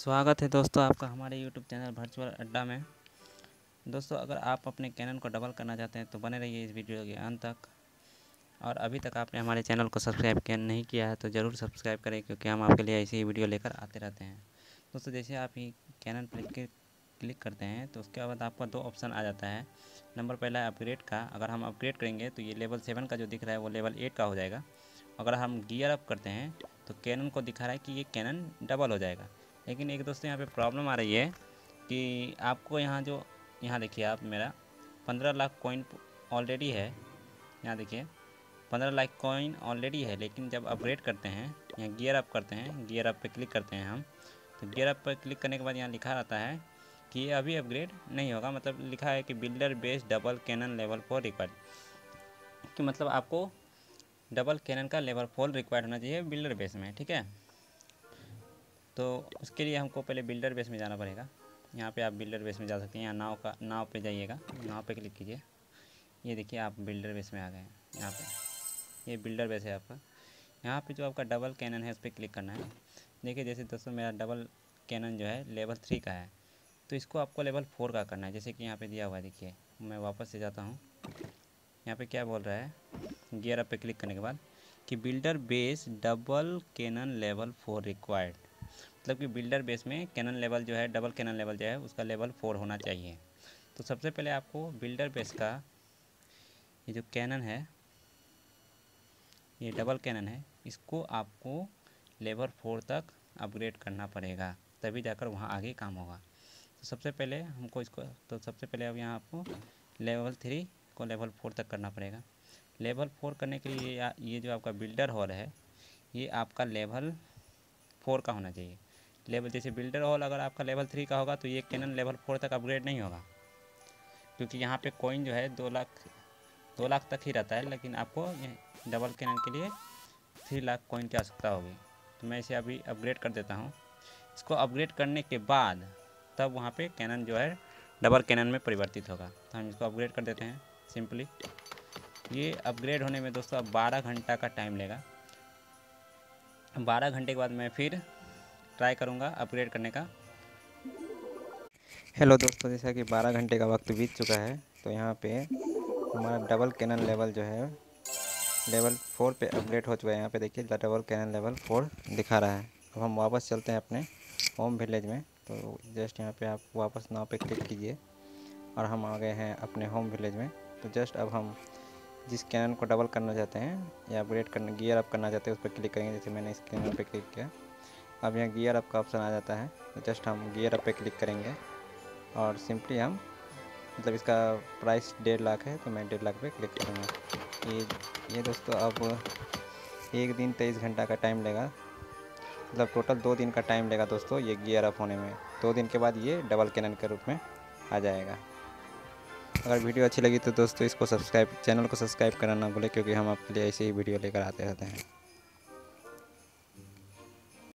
स्वागत है दोस्तों आपका हमारे यूट्यूब चैनल वर्चुअल अड्डा में। दोस्तों, अगर आप अपने कैनन को डबल करना चाहते हैं तो बने रहिए इस वीडियो के अंत तक। और अभी तक आपने हमारे चैनल को सब्सक्राइब नहीं किया है तो ज़रूर सब्सक्राइब करें, क्योंकि हम आपके लिए ऐसी ही वीडियो लेकर आते रहते हैं। दोस्तों, जैसे आप ही कैनन पर क्लिक करते हैं तो उसके बाद आपका दो ऑप्शन आ जाता है। नंबर पहला है अपग्रेड का। अगर हम अपग्रेड करेंगे तो ये लेवल सेवन का जो दिख रहा है, वो लेवल एट का हो जाएगा। अगर हम गियर अप करते हैं तो कैनन को दिखा रहा है कि ये कैनन डबल हो जाएगा। लेकिन एक दोस्तों यहाँ पे प्रॉब्लम आ रही है कि आपको यहाँ जो, यहाँ देखिए आप मेरा, पंद्रह लाख कॉइन ऑलरेडी है। यहाँ देखिए, पंद्रह लाख कॉइन ऑलरेडी है, लेकिन जब अपग्रेड करते हैं, यहाँ गियर अप करते हैं गियर अप पे क्लिक करते हैं हम तो गियर अप पर क्लिक करने के बाद यहाँ लिखा रहता है कि अभी अपग्रेड नहीं होगा। मतलब लिखा है कि builder base double cannon level four required कि मतलब आपको डबल कैनन का लेवल फोर रिक्वायर्ड होना चाहिए बिल्डर बेस में, ठीक है? तो उसके लिए हमको पहले बिल्डर बेस में जाना पड़ेगा। यहाँ पे आप बिल्डर बेस में जा सकते हैं यहाँ नाव का नाव पे जाइएगा। नाव पे क्लिक कीजिए। ये देखिए, आप बिल्डर बेस में आ गए हैं। यहाँ पे। ये बिल्डर बेस है आपका। यहाँ पे जो आपका डबल कैनन है, उस पर क्लिक करना है। देखिए, जैसे दोस्तों, मेरा डबल कैनन जो है लेवल थ्री का है। तो इसको आपको लेवल फोर का करना है। जैसे कि यहाँ पर दिया हुआ देखिए। मैं वापस से जाता हूँ। यहाँ पर क्या बोल रहा है? गियर अप पे क्लिक करने के बाद कि builder base double cannon level four required मतलब कि बिल्डर बेस में कैनन लेवल जो है, डबल कैनन लेवल जो है, उसका लेवल फोर होना चाहिए। तो सबसे पहले आपको बिल्डर बेस का ये जो कैनन है, ये डबल कैनन है, इसको आपको लेवल फोर तक अपग्रेड करना पड़ेगा, तभी जाकर वहाँ आगे काम होगा। तो सबसे पहले हमको इसको तो सबसे पहले अब यहाँ आपको लेवल थ्री को लेवल फोर तक करना पड़ेगा। लेवल फोर करने के लिए ये जो आपका बिल्डर हॉल है, ये आपका लेवल फोर का होना चाहिए। लेवल, जैसे बिल्डर हॉल अगर आपका लेवल थ्री का होगा तो ये कैनन लेवल फोर तक अपग्रेड नहीं होगा। क्योंकि यहाँ पे कोइन जो है दो लाख दो लाख तक ही रहता है, लेकिन आपको डबल कैनन के लिए थ्री लाख कोइन की आवश्यकता होगी। तो मैं इसे अभी अपग्रेड कर देता हूँ। इसको अपग्रेड करने के बाद तब वहाँ पे कैनन जो है डबल कैनन में परिवर्तित होगा। तो हम इसको अपग्रेड कर देते हैं सिंपली ये अपग्रेड होने में दोस्तों अब बारह घंटा का टाइम लेगा। बारह घंटे के बाद मैं फिर ट्राई करूँगा अपग्रेड करने का। हेलो दोस्तों, जैसा कि 12 घंटे का वक्त बीत चुका है तो यहाँ पे हमारा डबल कैनन लेवल जो है, लेवल फोर पे अपग्रेड हो चुका है। यहाँ पे देखिए डबल कैनन लेवल फोर दिखा रहा है। अब हम वापस चलते हैं अपने होम विलेज में। तो जस्ट यहाँ पे आप वापस नाव पे क्लिक कीजिए और हम आ गए हैं अपने होम विलेज में। तो जस्ट अब हम जिस कैनन को डबल करना चाहते हैं या अपग्रेड करना, गियर अप करना चाहते हैं, उस पर क्लिक करेंगे। जैसे मैंने इस कैनन पर क्लिक किया। अब यहाँ गियर अप का ऑप्शन आ जाता है। तो जस्ट हम गियर अप पे क्लिक करेंगे। और सिंपली हम मतलब इसका प्राइस डेढ़ लाख है तो मैं डेढ़ लाख पे क्लिक करूँगा। ये ये दोस्तों अब एक दिन तेईस घंटा का टाइम लेगा। मतलब टोटल दो दिन का टाइम लेगा दोस्तों ये गियर अप होने में। दो दिन के बाद ये डबल कैनन के रूप में आ जाएगा। अगर वीडियो अच्छी लगी तो दोस्तों इसको सब्सक्राइब चैनल को सब्सक्राइब करना ना भूलें, क्योंकि हम आपके लिए ऐसे ही वीडियो लेकर आते रहते हैं।